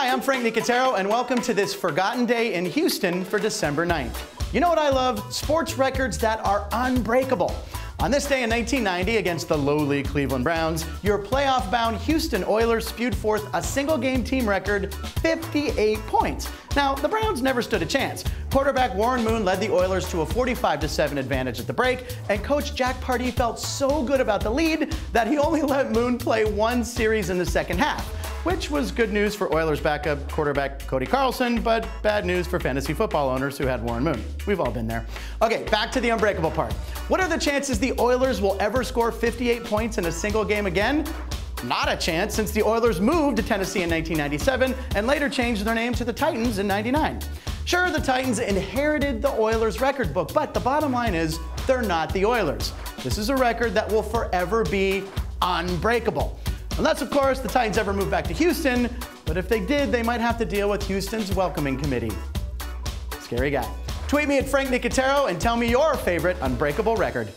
Hi, I'm Frank Nicotero, and welcome to this Forgotten Day in Houston for December 9th. You know what I love? Sports records that are unbreakable. On this day in 1990, against the lowly Cleveland Browns, your playoff bound Houston Oilers spewed forth a single game team record 58 points. Now, the Browns never stood a chance. Quarterback Warren Moon led the Oilers to a 45 7 advantage at the break, and coach Jack Pardee felt so good about the lead that he only let Moon play one series in the second half which was good news for Oilers backup quarterback Cody Carlson, but bad news for fantasy football owners who had Warren Moon. We've all been there. Okay, back to the unbreakable part. What are the chances the Oilers will ever score 58 points in a single game again? Not a chance since the Oilers moved to Tennessee in 1997 and later changed their name to the Titans in 99. Sure, the Titans inherited the Oilers record book, but the bottom line is they're not the Oilers. This is a record that will forever be unbreakable. Unless, of course, the Titans ever move back to Houston, but if they did, they might have to deal with Houston's welcoming committee. Scary guy. Tweet me at Frank Nicotero and tell me your favorite unbreakable record.